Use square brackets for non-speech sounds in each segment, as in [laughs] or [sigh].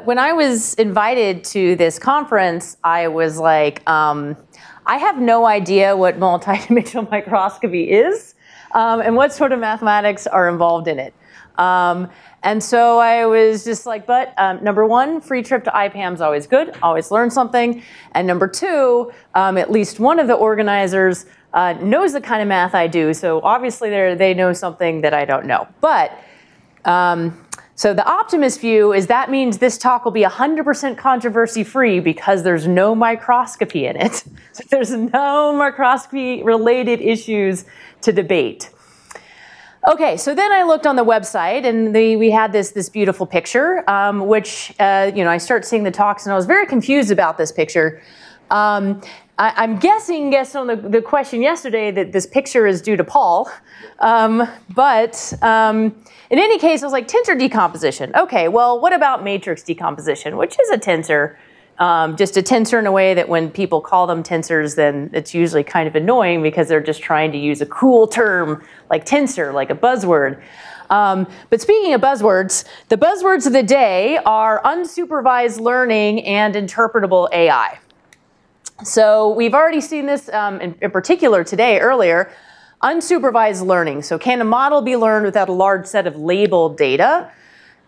When I was invited to this conference, I was like, um, I have no idea what multidimensional [laughs] microscopy is um, and what sort of mathematics are involved in it. Um, and so I was just like, but um, number one, free trip to IPAM is always good, always learn something. And number two, um, at least one of the organizers uh, knows the kind of math I do. So obviously they know something that I don't know. But um, so the optimist view is that means this talk will be 100% controversy free because there's no microscopy in it. [laughs] So there's no microscopy related issues to debate. Okay, so then I looked on the website and the, we had this, this beautiful picture, um, which, uh, you know, I start seeing the talks and I was very confused about this picture. Um, I, am guessing, guessed on the, the, question yesterday, that this picture is due to Paul. Um, but um, in any case, I was like, tensor decomposition. Okay, well, what about matrix decomposition, which is a tensor? Um, just a tensor in a way that when people call them tensors, then it's usually kind of annoying because they're just trying to use a cool term like tensor, like a buzzword. Um, but speaking of buzzwords, the buzzwords of the day are unsupervised learning and interpretable AI. So we've already seen this um, in, in particular today earlier, unsupervised learning. So can a model be learned without a large set of labeled data?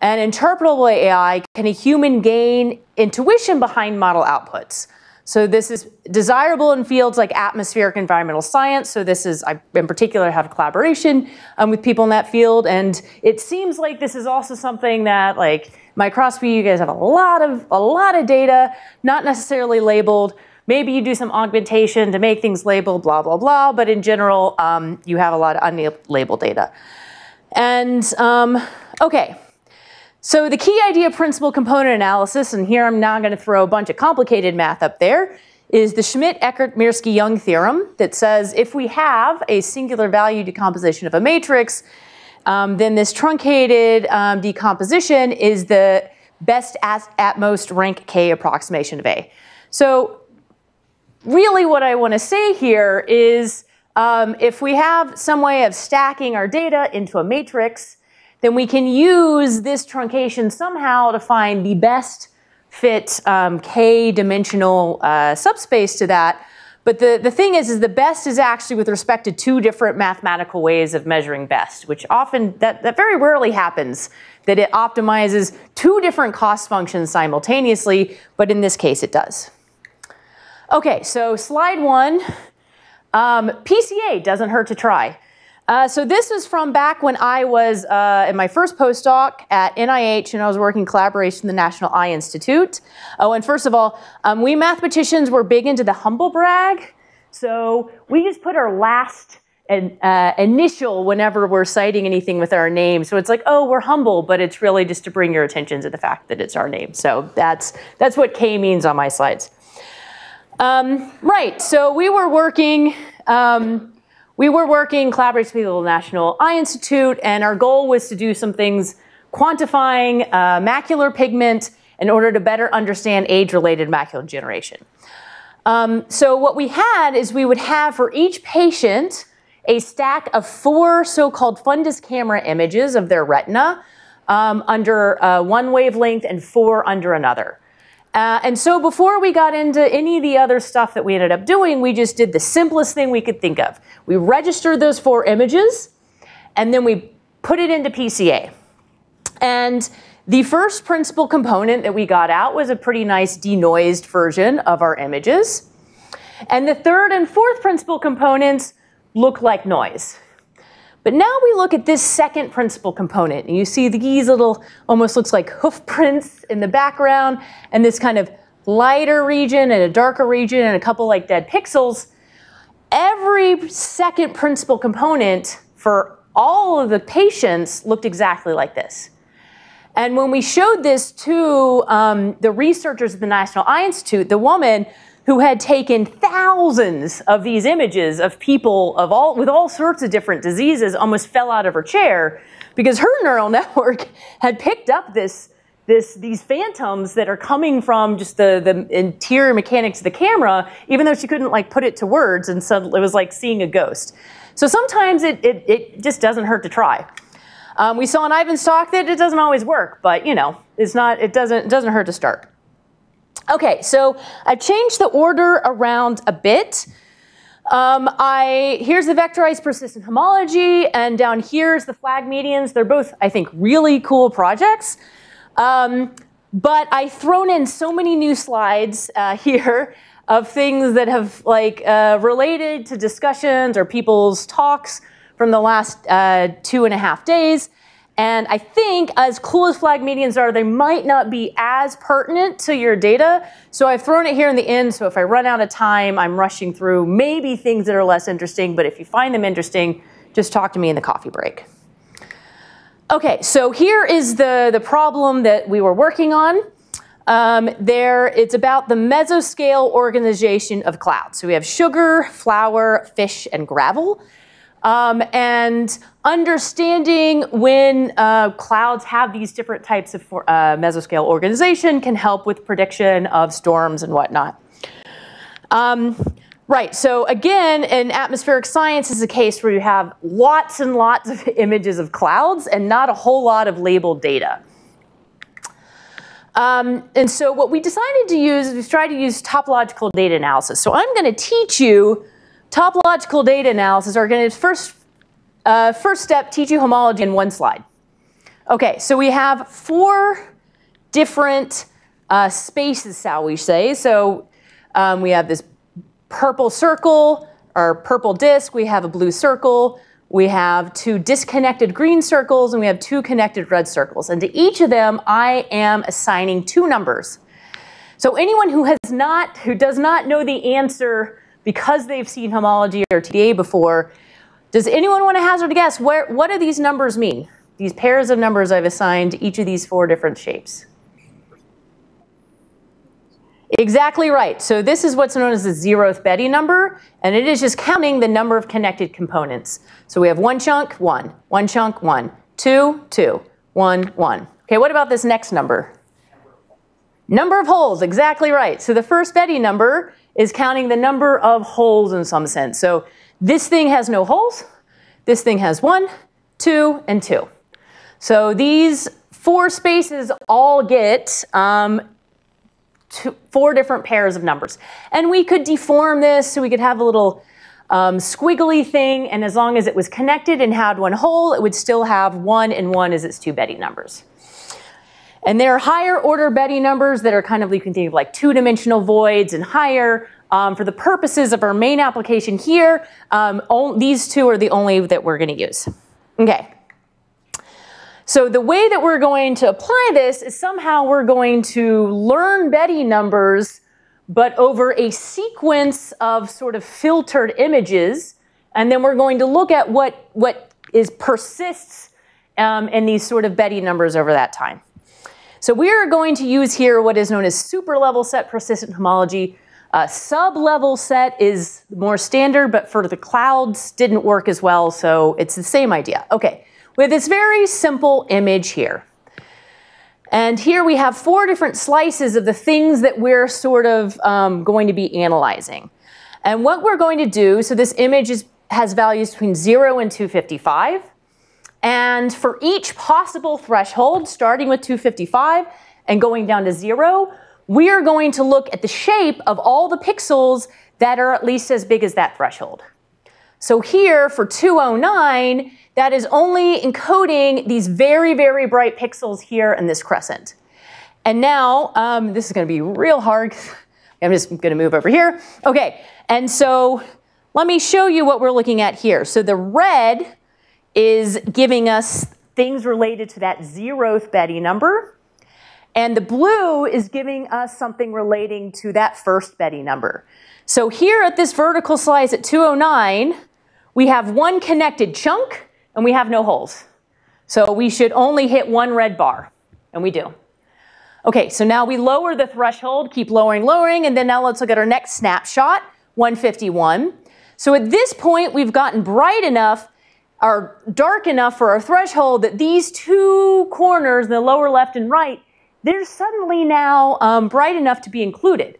And interpretable AI, can a human gain intuition behind model outputs? So this is desirable in fields like atmospheric environmental science. So this is, I in particular have collaboration um, with people in that field. And it seems like this is also something that like microscopy, you guys have a lot of, a lot of data, not necessarily labeled. Maybe you do some augmentation to make things labeled, blah, blah, blah. But in general, um, you have a lot of unlabeled data. And um, okay, so the key idea principal component analysis, and here I'm now going to throw a bunch of complicated math up there, is the Schmidt-Eckart-Mirsky-Young theorem that says if we have a singular value decomposition of a matrix, um, then this truncated um, decomposition is the best at, at most rank k approximation of A. So really what I want to say here is um, if we have some way of stacking our data into a matrix, then we can use this truncation somehow to find the best fit um, k-dimensional uh, subspace to that. But the, the thing is, is the best is actually with respect to two different mathematical ways of measuring best, which often, that, that very rarely happens, that it optimizes two different cost functions simultaneously, but in this case it does. Okay, so slide one, um, PCA doesn't hurt to try. Uh, so this is from back when I was uh, in my first postdoc at NIH and I was working in collaboration with the National Eye Institute. Oh, and first of all, um, we mathematicians were big into the humble brag. So we just put our last uh, initial whenever we're citing anything with our name. So it's like, oh, we're humble, but it's really just to bring your attention to the fact that it's our name. So that's, that's what K means on my slides. Um, right, so we were working um, we were working collaboratively with the National Eye Institute, and our goal was to do some things quantifying uh, macular pigment in order to better understand age-related macular degeneration. Um, so what we had is we would have for each patient a stack of four so-called fundus camera images of their retina um, under uh, one wavelength and four under another. Uh, and so before we got into any of the other stuff that we ended up doing, we just did the simplest thing we could think of. We registered those four images, and then we put it into PCA. And the first principal component that we got out was a pretty nice denoised version of our images. And the third and fourth principal components look like noise. But now we look at this second principal component, and you see these little, almost looks like hoof prints in the background, and this kind of lighter region and a darker region and a couple like dead pixels. Every second principal component for all of the patients looked exactly like this. And when we showed this to um, the researchers at the National Eye Institute, the woman who had taken thousands of these images of people of all, with all sorts of different diseases almost fell out of her chair because her neural [laughs] network had picked up this, this, these phantoms that are coming from just the, the interior mechanics of the camera, even though she couldn't like put it to words and so it was like seeing a ghost. So sometimes it, it, it just doesn't hurt to try. Um, we saw in Ivan's talk that it doesn't always work, but you know, it's not, it doesn't, it doesn't hurt to start. Okay, so I've changed the order around a bit. Um, I, here's the vectorized persistent homology, and down here is the flag medians. They're both, I think, really cool projects. Um, but I've thrown in so many new slides uh, [laughs] here of things that have like uh, related to discussions or people's talks from the last uh, two and a half days. And I think as cool as flag medians are, they might not be as pertinent to your data. So I've thrown it here in the end. So if I run out of time, I'm rushing through maybe things that are less interesting. But if you find them interesting, just talk to me in the coffee break. Okay, so here is the, the problem that we were working on. Um, there, it's about the mesoscale organization of clouds. So we have sugar, flour, fish, and gravel. Um, and understanding when uh, clouds have these different types of uh, mesoscale organization can help with prediction of storms and whatnot. Um, right, so again, in atmospheric science is a case where you have lots and lots of [laughs] images of clouds and not a whole lot of labeled data. Um, and so what we decided to use is we tried to use topological data analysis. So I'm going to teach you Topological data analysis are going to first, uh, first step teach you homology in one slide. Okay, so we have four different uh, spaces, shall we say. So um, we have this purple circle or purple disk, we have a blue circle, we have two disconnected green circles, and we have two connected red circles. And to each of them, I am assigning two numbers. So anyone who has not, who does not know the answer because they've seen homology or TDA before, does anyone want to hazard a guess? Where, what do these numbers mean? These pairs of numbers I've assigned each of these four different shapes. Exactly right. So this is what's known as the zeroth Betti number, and it is just counting the number of connected components. So we have one chunk, one, one chunk, one, two, two, one, one. Okay, what about this next number? Number of holes, exactly right. So the first Betti number is counting the number of holes in some sense. So this thing has no holes. This thing has one, two, and two. So these four spaces all get um, two, four different pairs of numbers. And we could deform this so we could have a little um, squiggly thing, and as long as it was connected and had one hole, it would still have one and one as its two Betti numbers. And there are higher order Betti numbers that are kind of, you can think of like two-dimensional voids and higher. Um, for the purposes of our main application here, um, these two are the only that we're going to use. Okay. So the way that we're going to apply this is somehow we're going to learn Betti numbers, but over a sequence of sort of filtered images, and then we're going to look at what, what is persists um, in these sort of Betti numbers over that time. So we are going to use here what is known as super level set persistent homology. Uh, sub-level set is more standard, but for the clouds didn't work as well, so it's the same idea. Okay, with this very simple image here. And here we have four different slices of the things that we're sort of um, going to be analyzing. And what we're going to do, so this image is, has values between 0 and 255. And for each possible threshold, starting with 255 and going down to zero, we are going to look at the shape of all the pixels that are at least as big as that threshold. So here for 209, that is only encoding these very, very bright pixels here in this crescent. And now, um, this is going to be real hard. [laughs] I'm just going to move over here. Okay, and so let me show you what we're looking at here. So the red is giving us things related to that zeroth Betti number. And the blue is giving us something relating to that first Betti number. So here at this vertical slice at 209, we have one connected chunk and we have no holes. So we should only hit one red bar, and we do. Okay, so now we lower the threshold, keep lowering, lowering, and then now let's look at our next snapshot, 151. So at this point, we've gotten bright enough or dark enough for our threshold that these two corners, the lower left and right, they're suddenly now um, bright enough to be included.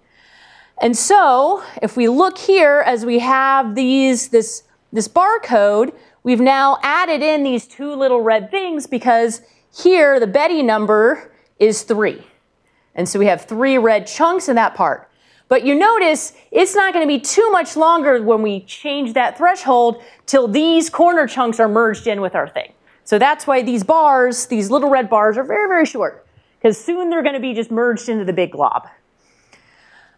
And so if we look here as we have these, this, this barcode, we've now added in these two little red things because here the Betti number is three. And so we have three red chunks in that part. But you notice it's not going to be too much longer when we change that threshold till these corner chunks are merged in with our thing. So that's why these bars, these little red bars, are very, very short because soon they're going to be just merged into the big glob.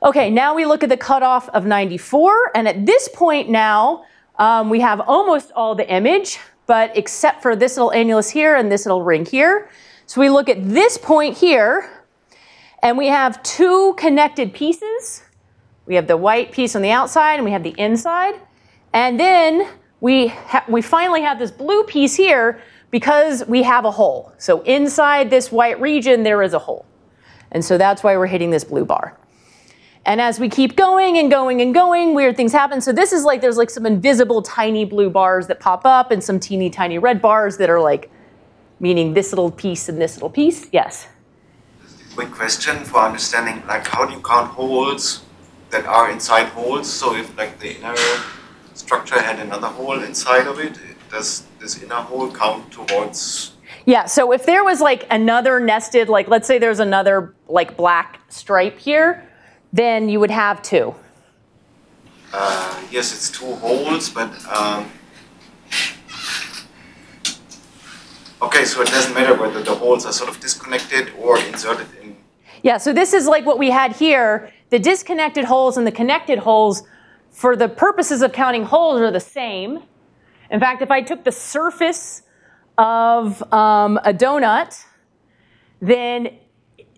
Okay, now we look at the cutoff of 94, and at this point now, um, we have almost all the image, but except for this little annulus here and this little ring here. So we look at this point here, and we have two connected pieces. We have the white piece on the outside, and we have the inside. And then we, we finally have this blue piece here because we have a hole. So inside this white region, there is a hole. And so that's why we're hitting this blue bar. And as we keep going and going and going, weird things happen. So this is like, there's like some invisible tiny blue bars that pop up and some teeny tiny red bars that are like, meaning this little piece and this little piece. Yes? Quick question for understanding, like how do you count holes that are inside holes? So if like the inner structure had another hole inside of it, does this inner hole count towards yeah, so if there was like another nested, like let's say there's another like black stripe here, then you would have two. Uh, yes, it's two holes, but um, okay, so it doesn't matter whether the holes are sort of disconnected or inserted in. Yeah, so this is like what we had here. The disconnected holes and the connected holes, for the purposes of counting holes, are the same. In fact, if I took the surface of um, a donut, then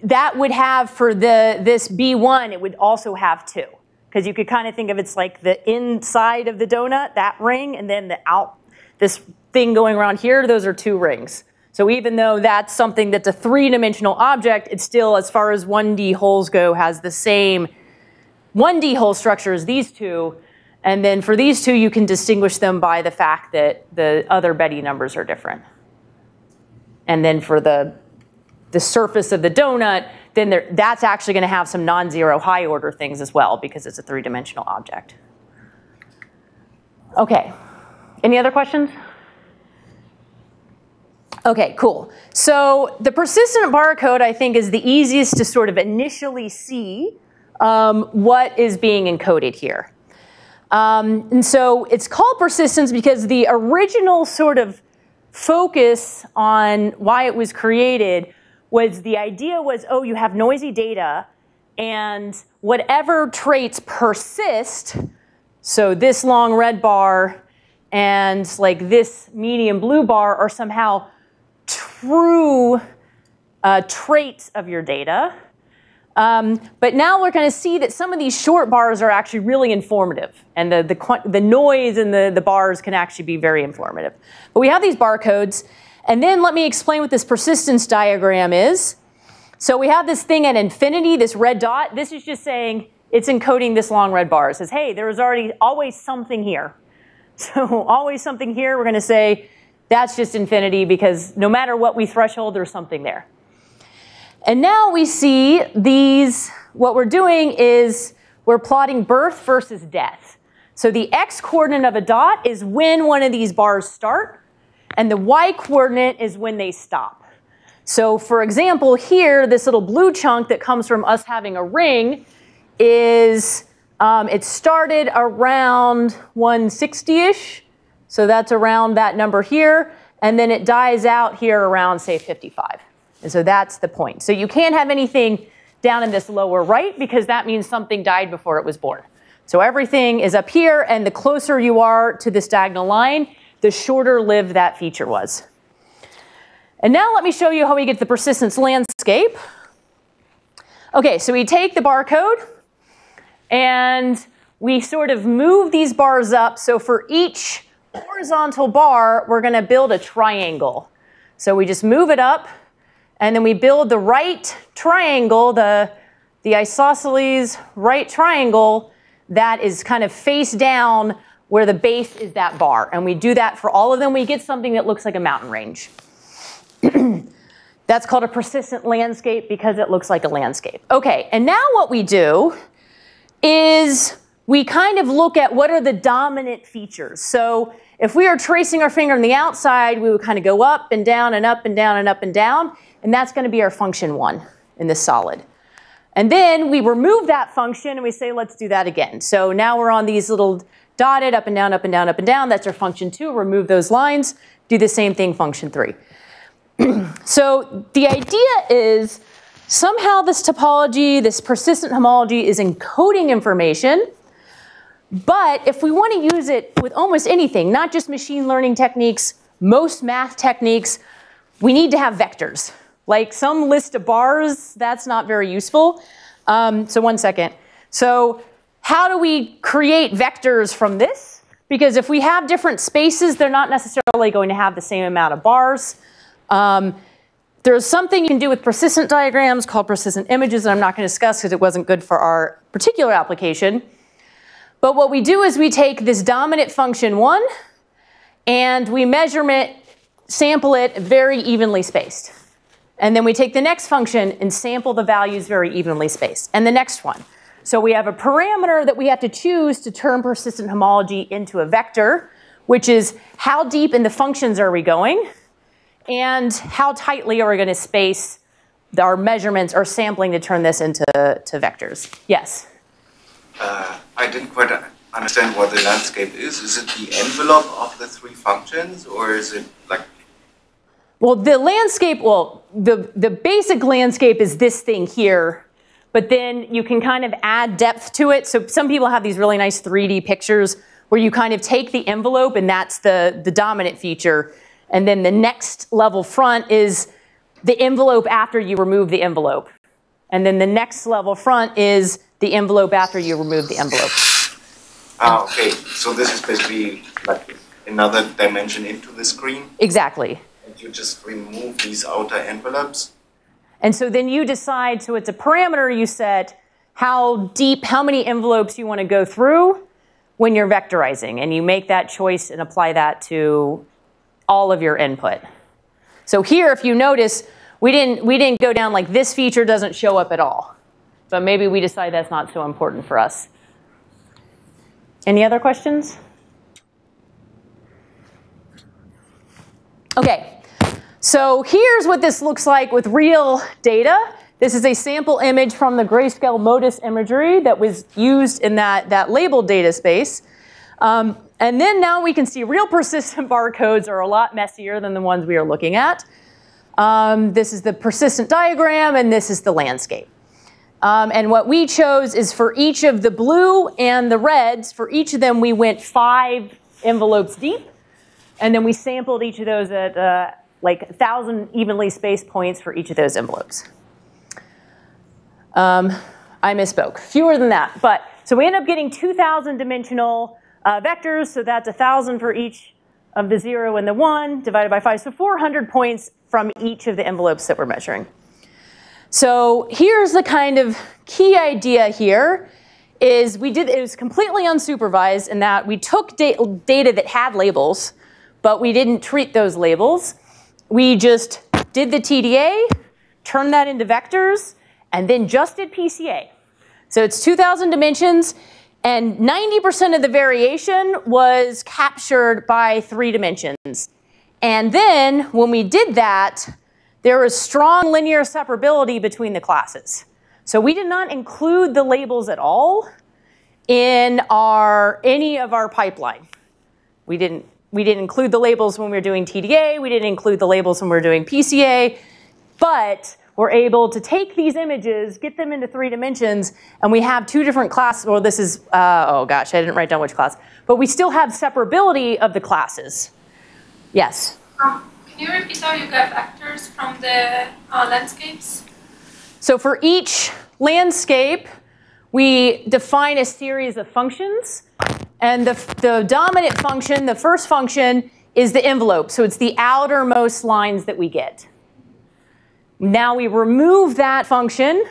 that would have for the this B1, it would also have two. Because you could kind of think of it's like the inside of the donut, that ring, and then the out, this thing going around here, those are two rings. So even though that's something that's a three-dimensional object, it still, as far as 1D holes go, has the same 1D hole structure as these two, and then for these two, you can distinguish them by the fact that the other Betti numbers are different. And then for the, the surface of the donut, then there, that's actually going to have some non-zero high order things as well because it's a three-dimensional object. Okay, any other questions? Okay, cool. So the persistent barcode, I think, is the easiest to sort of initially see um, what is being encoded here. Um, and so it's called persistence because the original sort of focus on why it was created was the idea was, oh, you have noisy data and whatever traits persist, so this long red bar and like this medium blue bar are somehow true uh, traits of your data. Um, but now we're going to see that some of these short bars are actually really informative. And the, the, the noise in the, the bars can actually be very informative. But we have these barcodes. And then let me explain what this persistence diagram is. So we have this thing at infinity, this red dot. This is just saying it's encoding this long red bar. It says, hey, there is already always something here. [laughs] So always something here, we're going to say that's just infinity because no matter what we threshold, there's something there. And now we see these, what we're doing is we're plotting birth versus death. So the x coordinate of a dot is when one of these bars start, and the y coordinate is when they stop. So for example, here, this little blue chunk that comes from us having a ring is, um, it started around 160-ish, so that's around that number here, and then it dies out here around, say, 55. And so that's the point. So you can't have anything down in this lower right because that means something died before it was born. So everything is up here, and the closer you are to this diagonal line, the shorter lived that feature was. And now let me show you how we get the persistence landscape. Okay, so we take the barcode and we sort of move these bars up. So for each horizontal bar, we're going to build a triangle. So we just move it up and then we build the right triangle, the, the isosceles right triangle that is kind of face down where the base is that bar. And we do that for all of them. We get something that looks like a mountain range. [clears throat] That's called a persistent landscape because it looks like a landscape. Okay, and now what we do is we kind of look at what are the dominant features. So If we are tracing our finger on the outside, we would kind of go up and down and up and down and up and down, and that's going to be our function one in this solid. And then we remove that function and we say, let's do that again. So now we're on these little dotted up and down, up and down, up and down. That's our function two. Remove those lines. Do the same thing, function three. [clears throat] so the idea is somehow this topology, this persistent homology is encoding information. But if we want to use it with almost anything, not just machine learning techniques, most math techniques, we need to have vectors. Like some list of bars, that's not very useful. Um, so one second. So how do we create vectors from this? Because if we have different spaces, they're not necessarily going to have the same amount of bars. Um, there's something you can do with persistent diagrams called persistent images that I'm not going to discuss because it wasn't good for our particular application. But what we do is we take this dominant function 1 and we measure it, sample it very evenly spaced. And then we take the next function and sample the values very evenly spaced. And the next one. So we have a parameter that we have to choose to turn persistent homology into a vector, which is how deep in the functions are we going, and how tightly are we going to space our measurements or sampling to turn this into to vectors. Yes? Uh, I didn't quite understand what the landscape is. Is it the envelope of the three functions, or is it well, the landscape, well, the, the basic landscape is this thing here, but then you can kind of add depth to it. So some people have these really nice 3D pictures where you kind of take the envelope and that's the, the dominant feature. And then the next level front is the envelope after you remove the envelope. And then the next level front is the envelope after you remove the envelope. Ah, okay. So this is basically like another dimension into the screen? Exactly you just remove these outer envelopes. And so then you decide, so it's a parameter you set, how deep, how many envelopes you want to go through when you're vectorizing. And you make that choice and apply that to all of your input. So here, if you notice, we didn't, we didn't go down like this feature doesn't show up at all. But maybe we decide that's not so important for us. Any other questions? Okay, so here's what this looks like with real data. This is a sample image from the grayscale MODIS imagery that was used in that, that labeled data space. Um, and then now we can see real persistent [laughs] barcodes are a lot messier than the ones we are looking at. Um, this is the persistent diagram, and this is the landscape. Um, and what we chose is for each of the blue and the reds, for each of them we went five envelopes deep. And then we sampled each of those at uh, like 1,000 evenly spaced points for each of those envelopes. Um, I misspoke. Fewer than that. But so we end up getting 2,000 dimensional uh, vectors. So that's 1,000 for each of the 0 and the 1 divided by 5. So 400 points from each of the envelopes that we're measuring. So here's the kind of key idea here is we did, it was completely unsupervised in that we took da data that had labels, but we didn't treat those labels we just did the TDA, turned that into vectors, and then just did PCA. So it's 2,000 dimensions, and 90% of the variation was captured by three dimensions. And then when we did that, there was strong linear separability between the classes. So we did not include the labels at all in our any of our pipeline. We didn't we didn't include the labels when we were doing TDA, we didn't include the labels when we were doing PCA, but we're able to take these images, get them into three dimensions, and we have two different classes, well this is, uh, oh gosh, I didn't write down which class, but we still have separability of the classes. Yes? Um, can you repeat how you get vectors from the uh, landscapes? So for each landscape, we define a series of functions and the, the dominant function, the first function, is the envelope. So it's the outermost lines that we get. Now we remove that function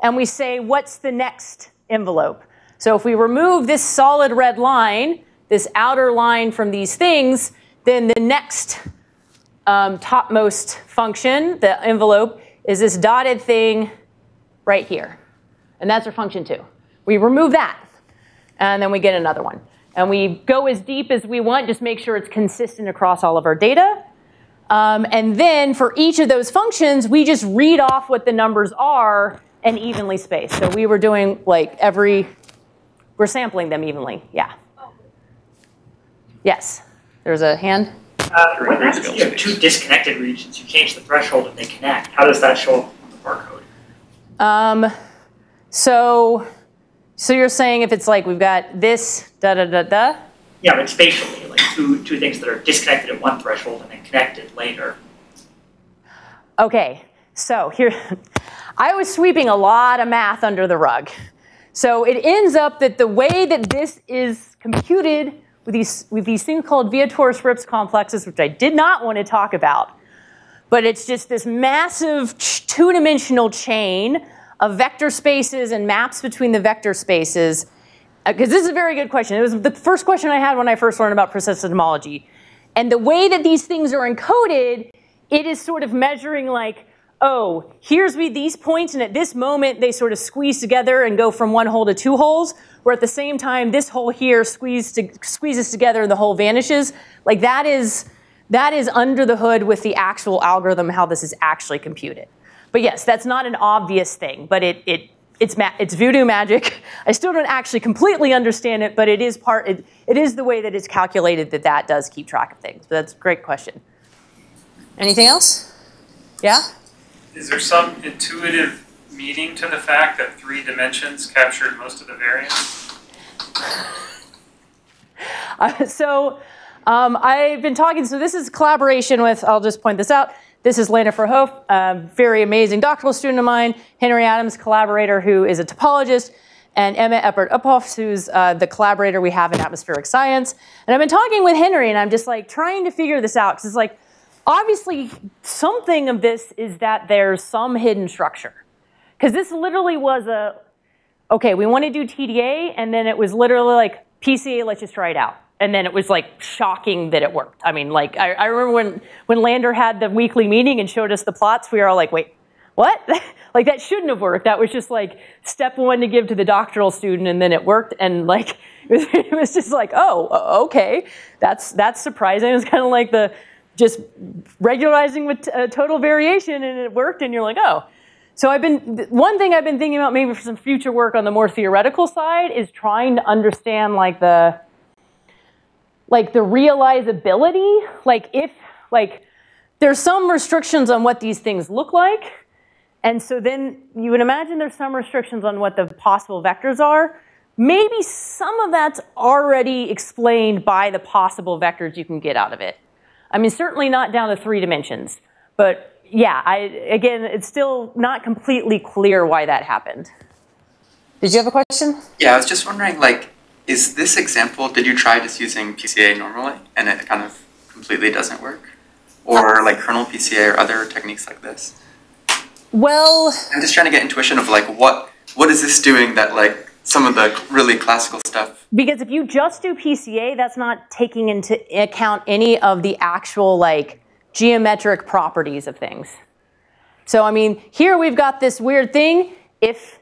and we say, what's the next envelope? So if we remove this solid red line, this outer line from these things, then the next um, topmost function, the envelope, is this dotted thing right here. And that's our function two. We remove that and then we get another one. And we go as deep as we want, just make sure it's consistent across all of our data. Um, and then for each of those functions, we just read off what the numbers are and evenly spaced. So we were doing like every, we're sampling them evenly, yeah. Yes, there's a hand. Uh, what happens if you have two disconnected regions? You change the threshold and they connect. How does that show up on the barcode? Um, so, so you're saying if it's like we've got this da da da da. Yeah, but spatially, like two two things that are disconnected at one threshold and then connected later. Okay, so here, I was sweeping a lot of math under the rug. So it ends up that the way that this is computed with these, with these things called Vietoris-Rips complexes, which I did not want to talk about, but it's just this massive two-dimensional chain of vector spaces and maps between the vector spaces. Because uh, this is a very good question. It was the first question I had when I first learned about persistent homology. And the way that these things are encoded, it is sort of measuring like, oh, here's we, these points, and at this moment they sort of squeeze together and go from one hole to two holes, where at the same time this hole here to, squeezes together and the hole vanishes. Like that is, that is under the hood with the actual algorithm how this is actually computed. But yes, that's not an obvious thing, but it, it, it's, it's voodoo magic. [laughs] I still don't actually completely understand it, but it is part, it, it is the way that it's calculated that that does keep track of things. But that's a great question. Anything else? Yeah? Is there some intuitive meaning to the fact that three dimensions captured most of the variance? [laughs] Uh, so um, I've been talking, so this is collaboration with, I'll just point this out, this is Lander Ver Hoef, a very amazing doctoral student of mine, Henry Adams, collaborator who is a topologist, and Imme Ebert-Uphoff, who's uh, the collaborator we have in atmospheric science. And I've been talking with Henry, and I'm just like trying to figure this out, because it's like, obviously something of this is that there's some hidden structure. Because this literally was a, okay, we want to do TDA, and then it was literally like, PCA, let's just try it out. And then it was like shocking that it worked. I mean, like, I, I remember when, when Lander had the weekly meeting and showed us the plots, we were all like, wait, what? [laughs] like, that shouldn't have worked. That was just like step one to give to the doctoral student, and then it worked. And like, it was, [laughs] it was just like, oh, okay, that's, that's surprising. It was kind of like the, just regularizing with uh, total variation and it worked and you're like, oh. So I've been, one thing I've been thinking about maybe for some future work on the more theoretical side is trying to understand like the, like the realizability, like if, like there's some restrictions on what these things look like. And so then you would imagine there's some restrictions on what the possible vectors are. Maybe some of that's already explained by the possible vectors you can get out of it. I mean, certainly not down to three dimensions, but yeah, I, again, it's still not completely clear why that happened. Did you have a question? Yeah, I was just wondering, like, is this example, did you try just using PCA normally and it kind of completely doesn't work? Or like kernel PCA or other techniques like this? Well, I'm just trying to get intuition of like what what is this doing that like some of the really classical stuff. Because if you just do PCA, that's not taking into account any of the actual like geometric properties of things. So I mean, here we've got this weird thing. If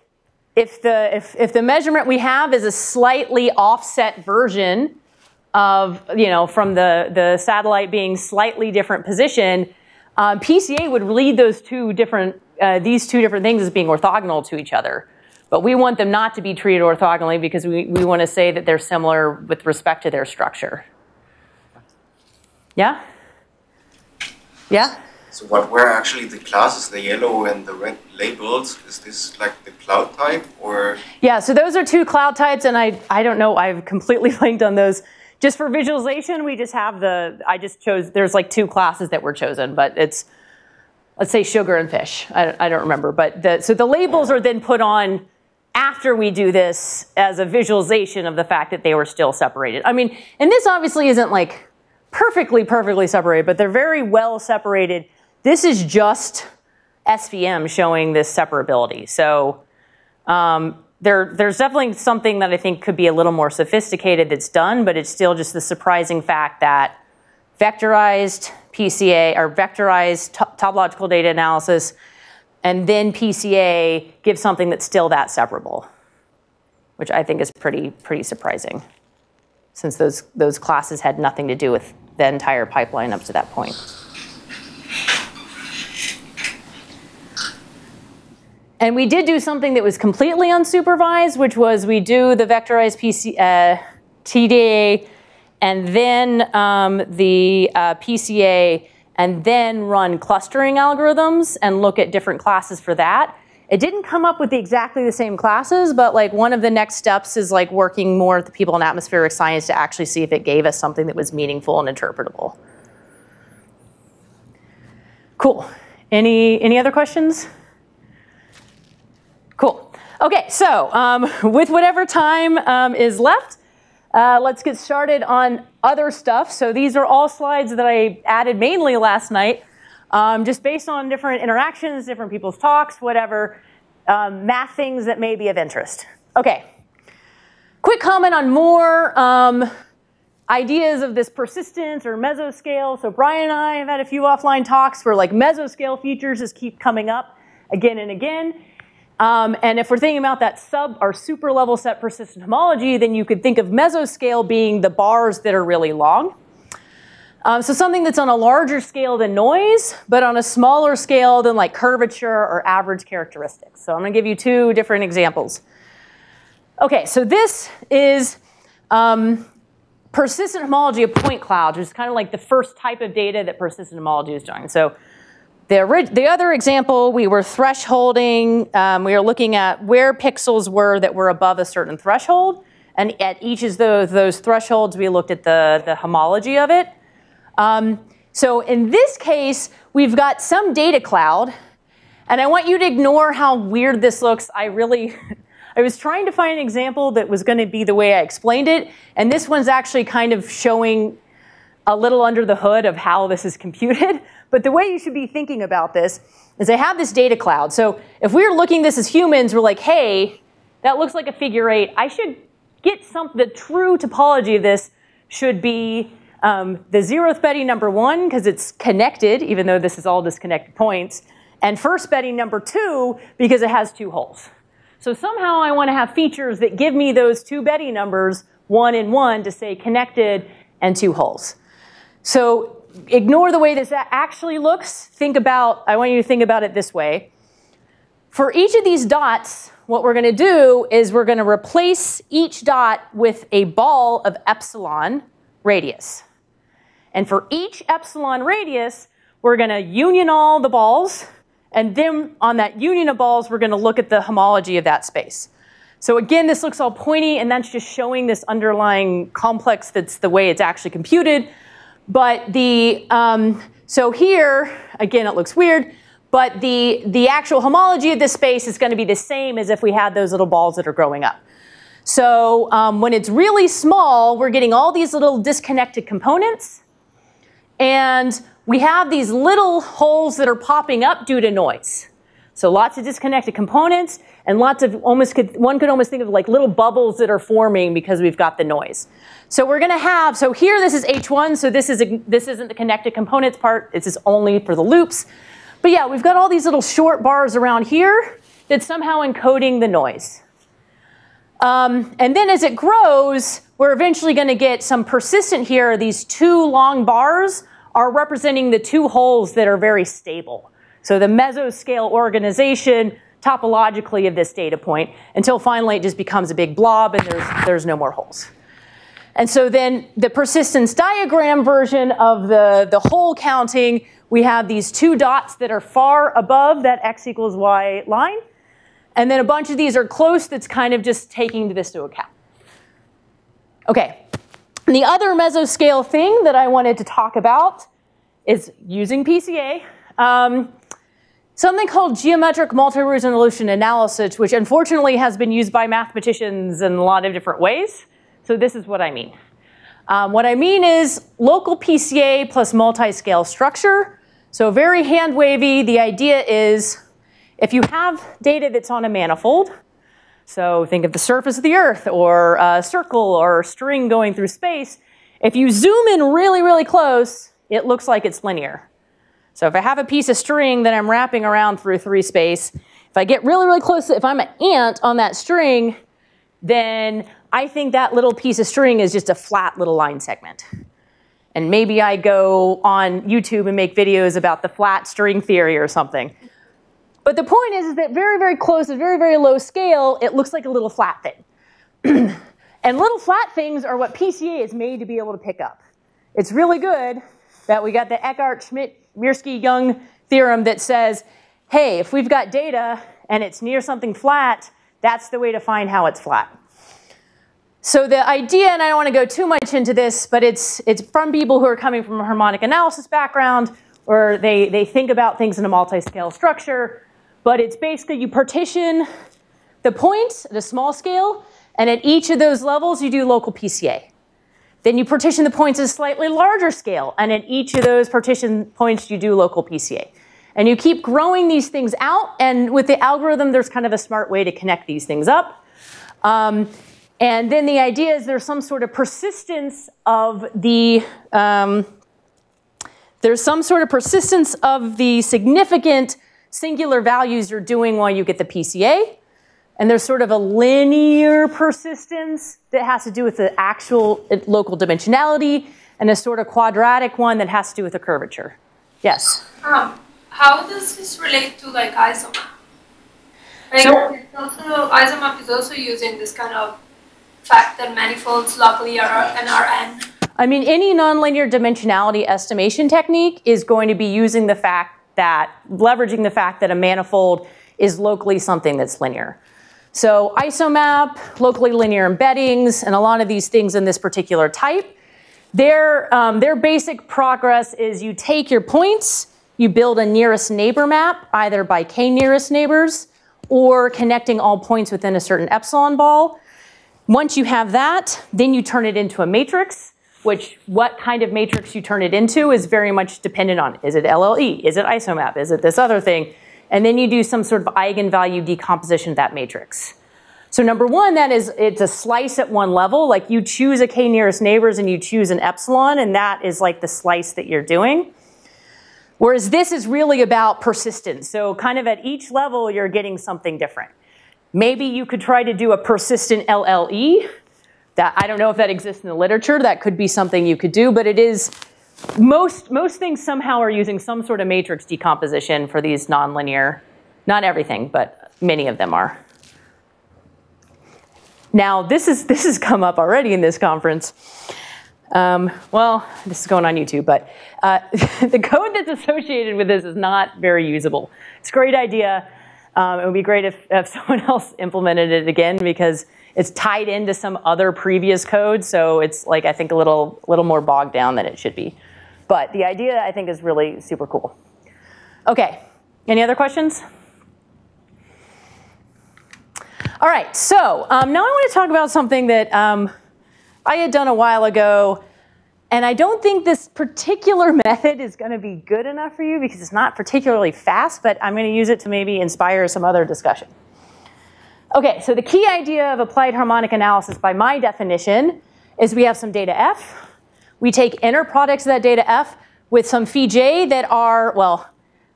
if the if, if the measurement we have is a slightly offset version of you know from the the satellite being slightly different position, um, PCA would read those two different uh, these two different things as being orthogonal to each other. But we want them not to be treated orthogonally because we, we want to say that they're similar with respect to their structure. Yeah? Yeah? So what were actually the classes, the yellow and the red labels? Is this like the cloud type or? Yeah, so those are two cloud types and I, I don't know, I've completely [laughs] blanked on those. Just for visualization, we just have the, I just chose, there's like two classes that were chosen, but it's, let's say sugar and fish. I, I don't remember, but the, so the labels are then put on after we do this as a visualization of the fact that they were still separated. I mean, and this obviously isn't like perfectly, perfectly separated, but they're very well separated. This is just SVM showing this separability. So um, there, there's definitely something that I think could be a little more sophisticated that's done, but it's still just the surprising fact that vectorized PCA or vectorized topological data analysis and then PCA gives something that's still that separable, which I think is pretty, pretty surprising. since those, those classes had nothing to do with the entire pipeline up to that point. And we did do something that was completely unsupervised, which was we do the vectorized PC, uh, TDA and then um, the uh, PCA and then run clustering algorithms and look at different classes for that. It didn't come up with the, exactly the same classes, but like one of the next steps is like working more with the people in atmospheric science to actually see if it gave us something that was meaningful and interpretable. Cool. Any, any other questions? Cool. Okay, so um, [laughs] with whatever time um, is left, uh, let's get started on other stuff. So these are all slides that I added mainly last night, um, just based on different interactions, different people's talks, whatever, um, math things that may be of interest. Okay, quick comment on more um, ideas of this persistence or mesoscale. So Brian and I have had a few offline talks where like mesoscale features just keep coming up again and again. Um, and if we're thinking about that sub or super level set persistent homology, then you could think of mesoscale being the bars that are really long. Um, so something that's on a larger scale than noise, but on a smaller scale than like curvature or average characteristics. So I'm going to give you two different examples. Okay, so this is um, persistent homology of point clouds, which is kind of like the first type of data that persistent homology is doing. So the, the other example, we were thresholding, um, we were looking at where pixels were that were above a certain threshold. And at each of those, those thresholds, we looked at the, the homology of it. Um, so in this case, we've got some data cloud. And I want you to ignore how weird this looks. I really, [laughs] I was trying to find an example that was going to be the way I explained it. And this one's actually kind of showing a little under the hood of how this is computed. [laughs] But the way you should be thinking about this is I have this data cloud. So if we are looking this as humans, we're like, hey, that looks like a figure eight. I should get some, the true topology of this should be um, the zeroth Betti number one, because it's connected, even though this is all disconnected points, and first Betti number two, because it has two holes. So somehow I want to have features that give me those two Betti numbers, one and one, to say connected and two holes. So ignore the way this actually looks. Think about, I want you to think about it this way. For each of these dots, what we're going to do is we're going to replace each dot with a ball of epsilon radius. And for each epsilon radius, we're going to union all the balls. And then on that union of balls, we're going to look at the homology of that space. So again, this looks all pointy, and that's just showing this underlying complex that's the way it's actually computed. But the, um, so here, again, it looks weird, but the, the actual homology of this space is going to be the same as if we had those little balls that are growing up. So um, when it's really small, we're getting all these little disconnected components. And we have these little holes that are popping up due to noise. So lots of disconnected components and lots of almost could, one could almost think of like little bubbles that are forming because we've got the noise. So we're going to have, so here this is H1, so this, is a, this isn't the connected components part, this is only for the loops. But yeah, we've got all these little short bars around here that's somehow encoding the noise. Um, and then as it grows, we're eventually going to get some persistent here. These two long bars are representing the two holes that are very stable. So the mesoscale organization topologically of this data point until finally it just becomes a big blob and there's, there's no more holes. And so then the persistence diagram version of the, the hole counting, we have these two dots that are far above that x equals y line. And then a bunch of these are close that's kind of just taking this to account. Okay, and the other mesoscale thing that I wanted to talk about is using PCA. Um, something called geometric multi-resolution analysis, which unfortunately has been used by mathematicians in a lot of different ways. So this is what I mean. Um, what I mean is local PCA plus multi-scale structure. So very hand wavy, the idea is if you have data that's on a manifold, so think of the surface of the earth or a circle or a string going through space, if you zoom in really, really close, it looks like it's linear. So if I have a piece of string that I'm wrapping around through three space, if I get really, really close, if I'm an ant on that string, then I think that little piece of string is just a flat little line segment. And maybe I go on YouTube and make videos about the flat string theory or something. But the point is, is that very, very close at very, very low scale, it looks like a little flat thing. [clears throat] and little flat things are what PCA is made to be able to pick up. It's really good that we got the Eckart, Schmidt, Mirsky, Young theorem that says, hey, if we've got data and it's near something flat, that's the way to find how it's flat. So the idea, and I don't want to go too much into this, but it's, it's from people who are coming from a harmonic analysis background, or they, they think about things in a multi-scale structure, but it's basically you partition the points at a small scale, and at each of those levels you do local PCA. Then you partition the points at a slightly larger scale, and at each of those partition points you do local PCA. And you keep growing these things out, and with the algorithm there's kind of a smart way to connect these things up. Um, and then the idea is there's some sort of persistence of the, um, there's some sort of persistence of the significant singular values you're doing while you get the PCA. And there's sort of a linear persistence that has to do with the actual uh, local dimensionality and a sort of quadratic one that has to do with the curvature. Yes? Um, how does this relate to like isomap? Like, So- also, isomap is also using this kind of fact that manifolds locally are an Rn. I mean, any nonlinear dimensionality estimation technique is going to be using the fact that, leveraging the fact that a manifold is locally something that's linear. So isomap, locally linear embeddings, and a lot of these things in this particular type, their, um, their basic progress is you take your points, you build a nearest neighbor map, either by k nearest neighbors or connecting all points within a certain epsilon ball. Once you have that, then you turn it into a matrix, which what kind of matrix you turn it into is very much dependent on, is it LLE, is it isomap, is it this other thing? And then you do some sort of eigenvalue decomposition of that matrix. So number one, that is, it's a slice at one level, like you choose a k nearest neighbors and you choose an epsilon, and that is like the slice that you're doing. Whereas this is really about persistence. So kind of at each level, you're getting something different. Maybe you could try to do a persistent LLE. That I don't know if that exists in the literature. That could be something you could do, but it is most most things somehow are using some sort of matrix decomposition for these nonlinear. Not everything, but many of them are. Now this is this has come up already in this conference. Um, well, this is going on YouTube, but uh, [laughs] the code that's associated with this is not very usable. It's a great idea. Um, it would be great if, if [laughs] someone else implemented it again because it's tied into some other previous code, so it's like I think a little little more bogged down than it should be. But the idea I think is really super cool. Okay, any other questions? All right, so um, now I want to talk about something that um, I had done a while ago, and I don't think this particular [laughs] method is going to be good enough for you because it's not particularly fast, but I'm going to use it to maybe inspire some other discussion. Okay, so the key idea of applied harmonic analysis by my definition is we have some data F. We take inner products of that data F with some phi j that are, well,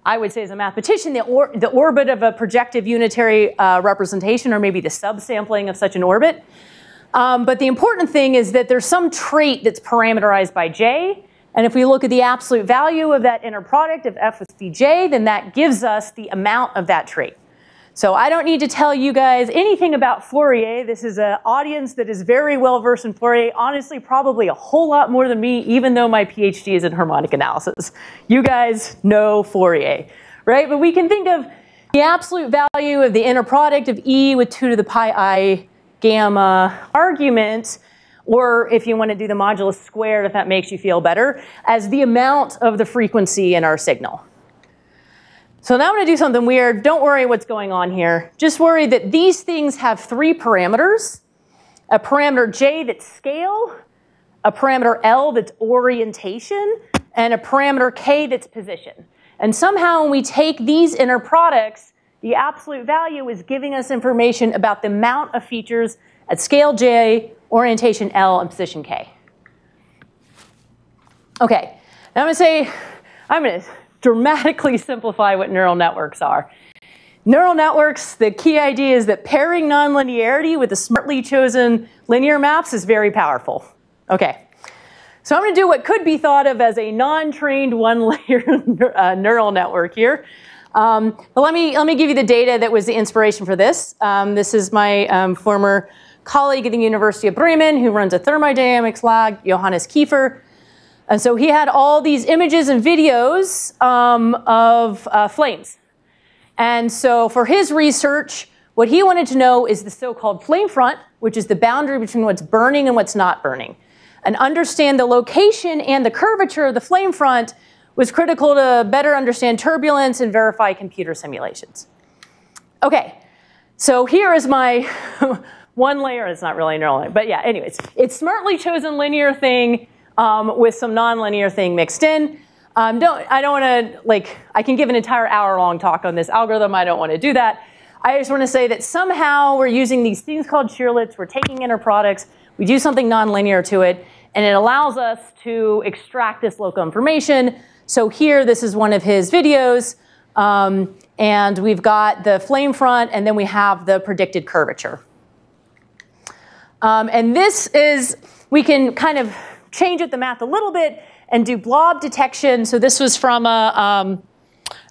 I would say as a mathematician, the, or, the orbit of a projective unitary uh, representation or maybe the subsampling of such an orbit. Um, but the important thing is that there's some trait that's parameterized by j. And if we look at the absolute value of that inner product of f with phi j, then that gives us the amount of that trait. So I don't need to tell you guys anything about Fourier. This is an audience that is very well versed in Fourier. Honestly, probably a whole lot more than me, even though my PhD is in harmonic analysis. You guys know Fourier, right? But we can think of the absolute value of the inner product of E with 2 to the pi i gamma argument, or if you want to do the modulus squared, if that makes you feel better, as the amount of the frequency in our signal. So now I'm going to do something weird. Don't worry what's going on here. Just worry that these things have three parameters. A parameter J that's scale, a parameter L that's orientation, and a parameter K that's position. And somehow when we take these inner products, the absolute value is giving us information about the amount of features at scale J, orientation L, and position K. Okay, now I'm going to say, I'm going to dramatically [laughs] simplify what neural networks are. neural networks, the key idea is that pairing nonlinearity with the smartly chosen linear maps is very powerful. Okay. So I'm going to do what could be thought of as a non-trained one-layer [laughs] uh, neural network here. Um, but let me, let me give you the data that was the inspiration for this. Um, this is my um, former colleague at the University of Bremen who runs a thermodynamics lab, Johannes Kiefer. And so he had all these images and videos um, of uh, flames. And so for his research, what he wanted to know is the so-called flame front, which is the boundary between what's burning and what's not burning. And understand the location and the curvature of the flame front was critical to better understand turbulence and verify computer simulations. Okay, so here is my [laughs] one layer. It's not really a neural, layer, but yeah, anyways, it's smartly chosen linear thing um, with some nonlinear thing mixed in. Um, don't, I don't want to, like, I can give an entire hour long talk on this algorithm. I don't want to do that. I just want to say that somehow we're using these things called shearlets. We're taking inner products. We do something nonlinear to it, and it allows us to extract this local information. So here, this is one of his videos. Um, and we've got the flame front, and then we have the predicted curvature. Um, and this is, we can kind of change it, the math a little bit, and do blob detection. So this was from a, um,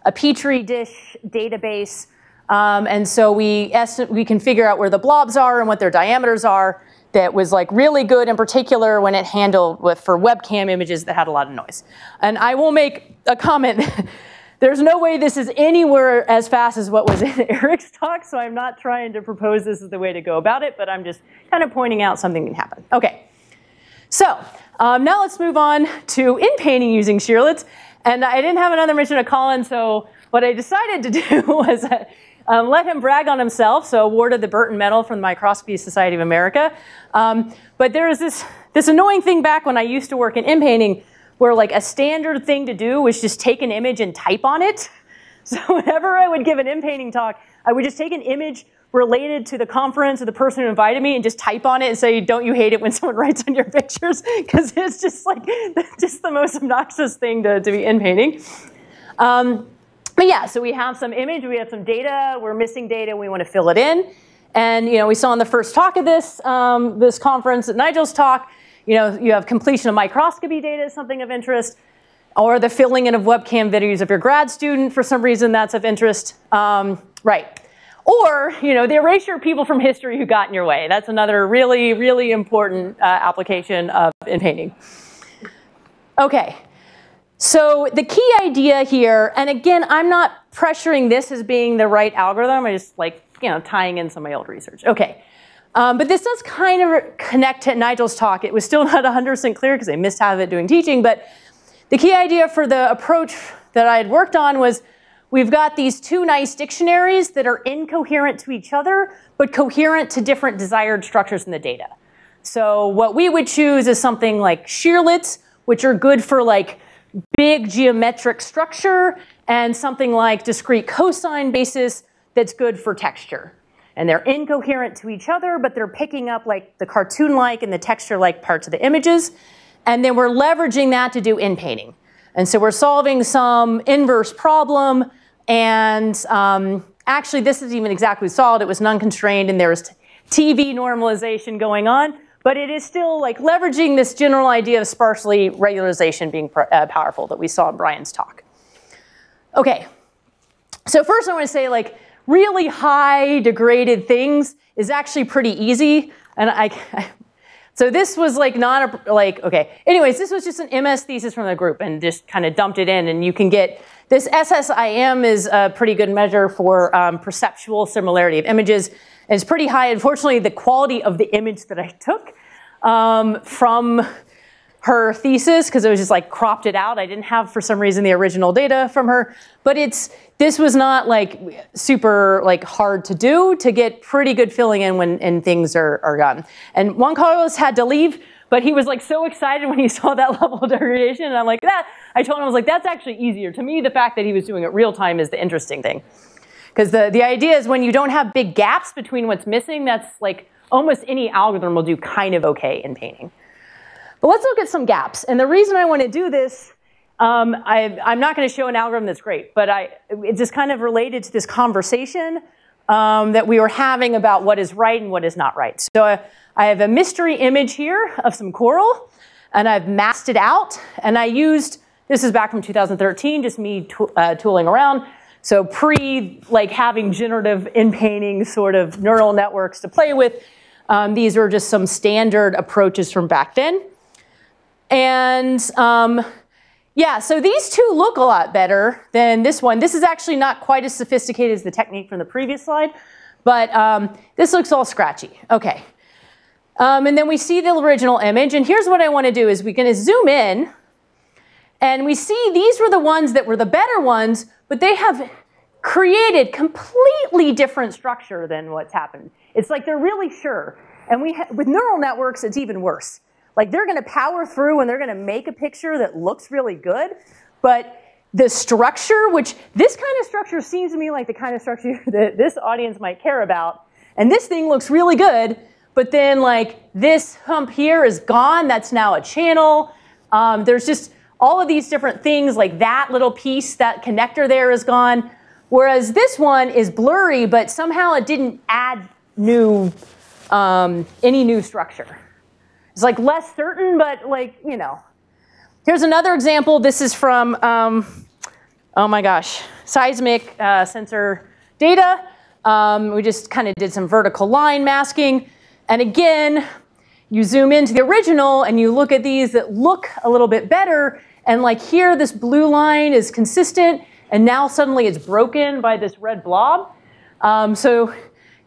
a Petri dish database. Um, and so we, we can figure out where the blobs are and what their diameters are. That was like really good in particular when it handled with for webcam images that had a lot of noise. And I will make a comment. [laughs] There's no way this is anywhere as fast as what was in [laughs] Eric's talk, so I'm not trying to propose this is the way to go about it, but I'm just kind of pointing out something can happen. Okay, so um, now let's move on to in painting using shearlets. And I didn't have another mention of Colin, so what I decided to [laughs] do was um, let him brag on himself, so awarded the Burton Medal from the Microscopy Society of America. Um, but there was this, this annoying thing back when I used to work in in painting where like a standard thing to do was just take an image and type on it. [laughs] So whenever I would give an in painting talk, I would just take an image related to the conference or the person who invited me and just type on it and say, don't you hate it when [laughs] someone writes on your pictures? Because it's just like, [laughs] just the most obnoxious thing to, to be in painting. Um, but yeah, so we have some image, we have some data, we're missing data, we want to fill it in. And you know, we saw in the first talk of this, um, this conference, Nigel's talk, you know, you have completion of microscopy data is something of interest, or the filling in of webcam videos of your grad student, for some reason that's of interest. Um, right. Or, you know, the erasure of people from history who got in your way. That's another really, really important uh, application of in painting. Okay, so the key idea here, and again, I'm not pressuring this as being the right algorithm. I just like, you know, tying in some of my old research. Okay, um, but this does kind of connect to Nigel's talk. It was still not 100% clear because I missed half of it doing teaching, but the key idea for the approach that I had worked on was We've got these two nice dictionaries that are incoherent to each other, but coherent to different desired structures in the data. So what we would choose is something like shearlets, which are good for like big geometric structure, and something like discrete cosine basis that's good for texture. And they're incoherent to each other, but they're picking up like the cartoon-like and the texture-like parts of the images. And then we're leveraging that to do in-painting. And so we're solving some inverse problem and um, actually, this isn't even exactly solid. It was non-constrained, and there was TV normalization going on. But it is still like leveraging this general idea of sparsely regularization being uh, powerful that we saw in Brian's talk. Okay, so first I want to say like really high degraded things is actually pretty easy. And I, I [laughs] so this was like not a, like, okay. Anyways, this was just an MS thesis from the group and just kind of dumped it in and you can get this SSIM is a pretty good measure for um, perceptual similarity of images. It's pretty high. Unfortunately, the quality of the image that I took um, from her thesis, because it was just like cropped it out. I didn't have, for some reason, the original data from her. But it's this was not like super like hard to do to get pretty good filling in when and things are, are done. And Juan Carlos had to leave but he was like so excited when he [laughs] saw that level of degradation. And I'm like, that, I told him, I was like, that's actually easier. To me, the fact that he was doing it real time is the interesting thing. Because the, the idea is when you don't have big gaps between what's missing, that's like almost any algorithm will do kind of okay in painting. But let's look at some gaps. And the reason I want to do this Um, I, am not going to show an algorithm that's great, but I, it's just kind of related to this conversation um, that we were having about what is right and what is not right. So uh, I have a mystery image here of some coral, and I've masked it out, and I used, this is back from 2013, just me uh, tooling around. So pre, like having generative in-painting sort of neural networks to play with, um, these are just some standard approaches from back then. And um, yeah, so these two look a lot better than this one. This is actually not quite as sophisticated as the technique from the previous slide, but um, this looks all scratchy. Okay. Um, and then we see the original image, and here's what I want to do is we're going to zoom in, and we see these were the ones that were the better ones, but they have created completely different structure than what's happened. It's like they're really sure. And we with neural networks, it's even worse. Like they're going to power through and they're going to make a picture that looks really good, but the structure, which this kind of structure seems to me like the kind of structure [laughs] that this audience might care about, and this thing looks really good, but then like this hump here is gone, that's now a channel. Um, there's just all of these different things like that little piece, that connector there is gone. Whereas this one is blurry, but somehow it didn't add new, um, any new structure. It's like less certain, but like, you know. Here's another example. This is from, um, oh my gosh, seismic uh, sensor data. Um, we just kind of did some vertical line masking. And again, you zoom into the original and you look at these that look a little bit better. And like here, this blue line is consistent. And now suddenly it's broken by this red blob. Um, so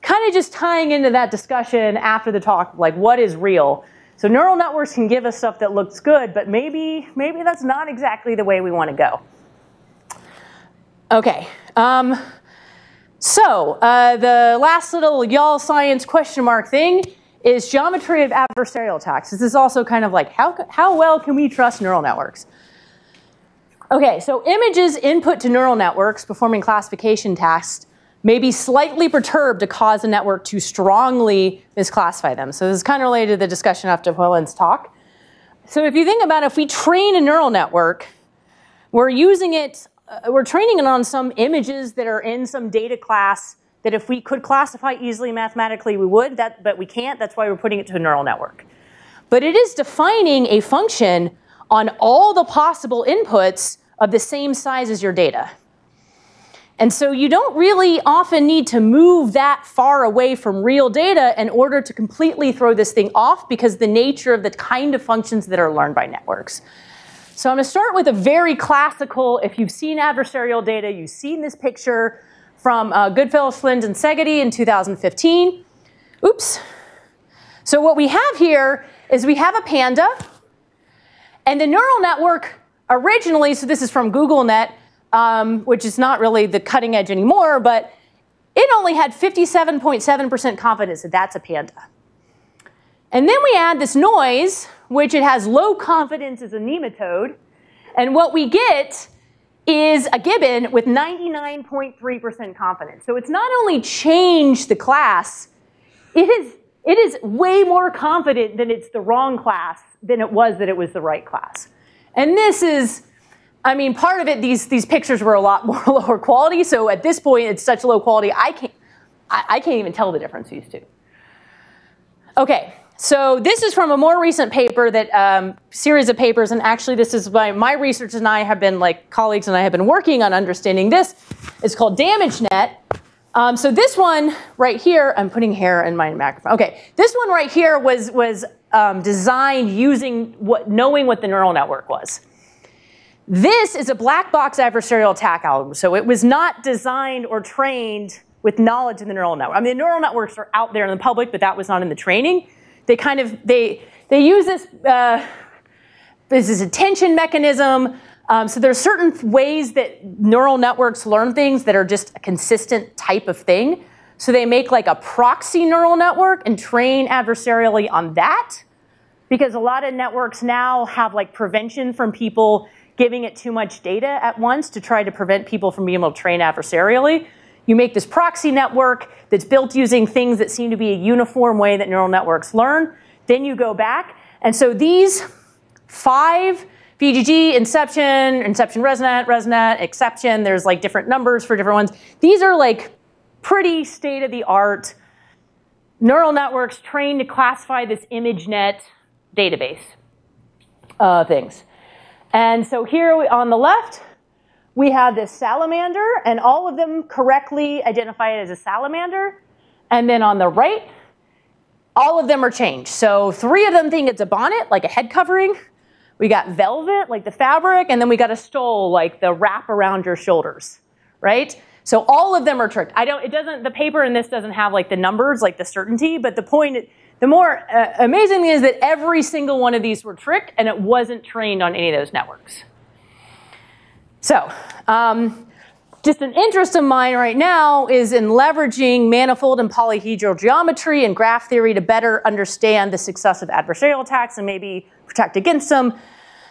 kind of just tying into that discussion after the talk, like what is real? So neural networks can give us stuff that looks good, but maybe, maybe that's not exactly the way we want to go. Okay. Um, so uh, the last little y'all science question mark thing is geometry of adversarial attacks. This is also kind of like how, how well can we trust neural networks? Okay, so images input to neural networks performing classification tasks may be slightly perturbed to cause a network to strongly misclassify them. So this is kind of related to the discussion after Willen's talk. So if you think about if we train a neural network, we're using it, uh, we're training it on some images that are in some data class that if we could classify easily mathematically, we would, that, but we can't. That's why we're putting it to a neural network. But it is defining a function on all the possible inputs of the same size as your data. And so you don't really often need to move that far away from real data in order to completely throw this thing off because the nature of the kind of functions that are learned by networks. So I'm going to start with a very classical, if you've seen adversarial data, you've seen this picture from uh, Goodfellow, Shlens, and Szegedy in 2015. Oops. So what we have here is we have a panda, and the neural network originally, so this is from GoogLeNet, um, which is not really the cutting edge anymore, but it only had 57.7% confidence that that's a panda. And then we add this noise, which it has low confidence as a nematode, and what we get is a gibbon with 99.3% confidence. So it's not only changed the class, it is, it is way more confident that it's the wrong class than it was that it was the right class. And this is I mean, part of it, these, these pictures were a lot [laughs] more lower quality. So at this point, it's such low quality, I can't, I, I can't even tell the difference these two. Okay, so this is from a more recent paper that um, series of papers, and actually this is my, my researchers and I have been, like colleagues and I have been working on understanding this. It's called DamageNet. Um, so this one right here, I'm putting hair in my microphone. Okay, this one right here was, was um, designed using what, knowing what the neural network was. This is a black box adversarial attack algorithm. So it was not designed or trained with knowledge in the neural network. I mean, the neural networks are out there in the public, but that was not in the training. They kind of, they, they use this, uh, this is attention mechanism. Um, so there's certain ways that neural networks learn things that are just a consistent type of thing. So they make like a proxy neural network and train adversarially on that. Because a lot of networks now have like prevention from people giving it too much data at once to try to prevent people from being able to train adversarially. You make this proxy network that's built using things that seem to be a uniform way that neural networks learn. Then you go back. And so these five VGG, inception, inception resnet, resnet, Xception. There's like different numbers for different ones. These are like pretty state of the art neural networks trained to classify this ImageNet database uh, things. And so here we, on the left, we have this salamander, and all of them correctly identify it as a salamander. And then on the right, all of them are changed. So three of them think it's a bonnet, like a head covering. We got velvet, like the fabric, and then we got a stole, like the wrap around your shoulders, right? So all of them are tricked. I don't, it doesn't, the paper in this doesn't have like the numbers, like the certainty, but the point, the more uh, amazing thing is that every single one of these were tricked and it wasn't trained on any of those networks. So, um, just an interest of mine right now is in leveraging manifold and polyhedral geometry and graph theory to better understand the success of adversarial attacks and maybe protect against them.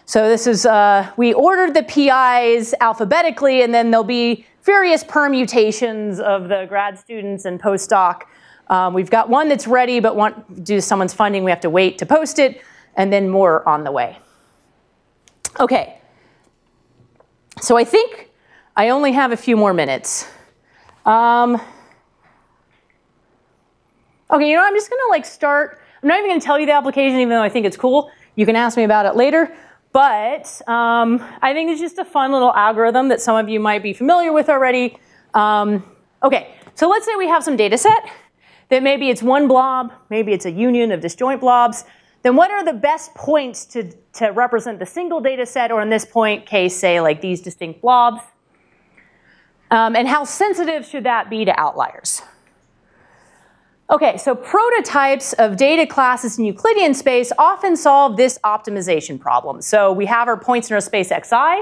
So this is, uh, we ordered the PIs alphabetically and then there'll be various permutations of the grad students and postdoc. Um, we've got one that's ready, but want due to someone's funding, we have to wait to post it, and then more on the way. Okay. So I think I only have a few more minutes. Um, okay, you know, I'm just gonna like start. I'm not even gonna tell you the application, even though I think it's cool. You can ask me about it later. But um, I think it's just a fun little algorithm that some of you might be familiar with already. Um, okay, so let's say we have some data set that maybe it's one blob, maybe it's a union of disjoint blobs. Then what are the best points to, to represent the single data set, or in this point case, say like these distinct blobs? Um, and how sensitive should that be to outliers? Okay, so prototypes of data classes in Euclidean space often solve this optimization problem. So we have our points in our space xi,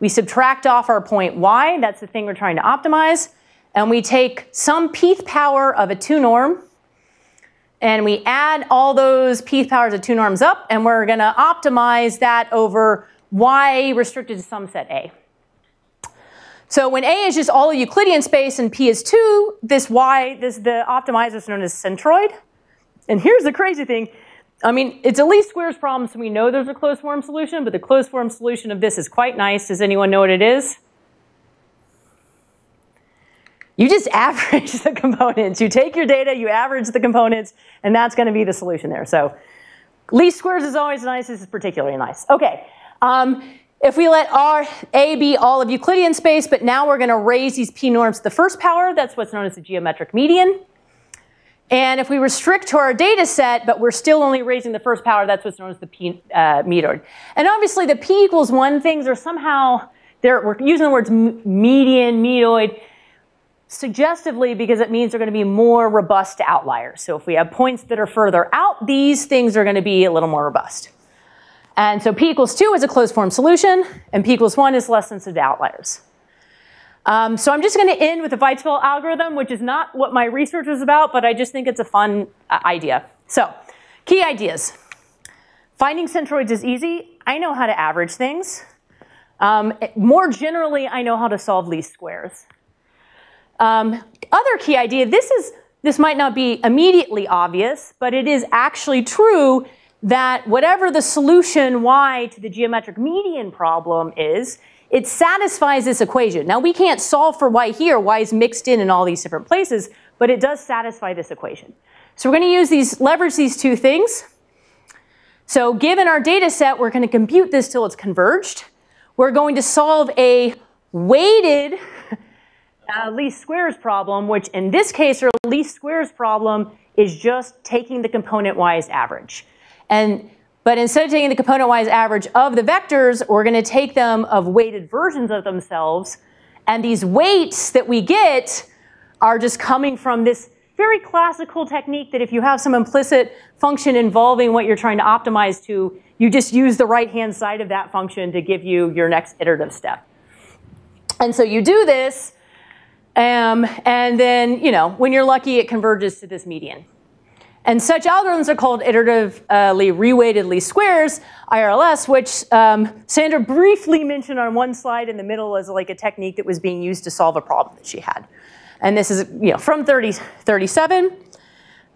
we subtract off our point y, that's the thing we're trying to optimize, and we take some pth power of a two norm, and we add all those pth powers of two norms up, and we're gonna optimize that over y restricted to some set A. So when A is just all Euclidean space and P is 2, this Y, this the optimizer is known as centroid. And here's the crazy thing. I mean, it's a least squares problem, so we know there's a closed form solution, but the closed form solution of this is quite nice. Does anyone know what it is? You just [laughs] average the components. You take your data, you average the components, and that's going to be the solution there. So least squares is always nice. This is particularly nice. Okay. Um, if we let R, A be all of Euclidean space, but now we're going to raise these p norms to the first power, that's what's known as the geometric median. And if we restrict to our data set, but we're still only raising the first power, that's what's known as the p uh, medoid. And obviously the p equals one things are somehow, there, we're using the words median, medoid, suggestively because it means they're going to be more robust to outliers. So if we have points that are further out, these things are going to be a little more robust. And so p equals 2 is a closed form solution, and p equals 1 is less sensitive to outliers. Um, so I'm just going to end with the Weiszfeld algorithm, which is not what my research was about, but I just think it's a fun uh, idea. So key ideas. Finding centroids is easy. I know how to average things. Um, more generally, I know how to solve least squares. Um, other key idea, this, is, this might not be immediately obvious, but it is actually true that whatever the solution y to the geometric median problem is, it satisfies this equation. Now we can't solve for y here, y is mixed in in all these different places, but it does satisfy this equation. So we're gonna use these, leverage these two things. So given our data set, we're gonna compute this till it's converged. We're going to solve a weighted uh, least squares problem, which in this case, our least squares problem is just taking the component-wise average. And, but instead of taking the component-wise average of the vectors, we're going to take them of weighted versions of themselves. And these weights that we get are just coming from this very classical technique that if you have some implicit function involving what you're trying to optimize to, you just use the right-hand side of that function to give you your next iterative step. And so you do this, um, and then, you know, when you're lucky, it converges to this median. And such algorithms are called iteratively reweighted least squares, IRLS, which um, Sandra briefly mentioned on one slide in the middle as like a technique that was being used to solve a problem that she had. And this is you know, from 30, 37.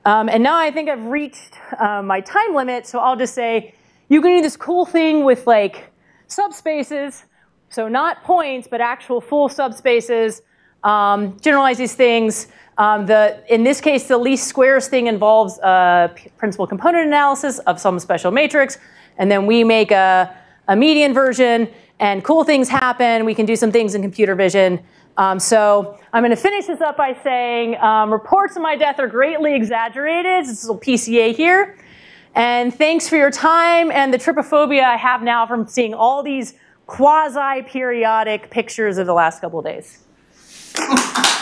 Um, and now I think I've reached uh, my time limit, so I'll just say you can do this cool thing with like subspaces, so not points, but actual full subspaces, um, generalize these things. Um, the, in this case, the least squares thing involves a principal component analysis of some special matrix, and then we make a, a median version, and cool things happen. We can do some things in computer vision. Um, so I'm going to finish this up by saying um, reports of my death are greatly exaggerated. This is a PCA here. And thanks for your time and the trypophobia I have now from seeing all these quasi-periodic pictures of the last couple of days. Thank [laughs] you.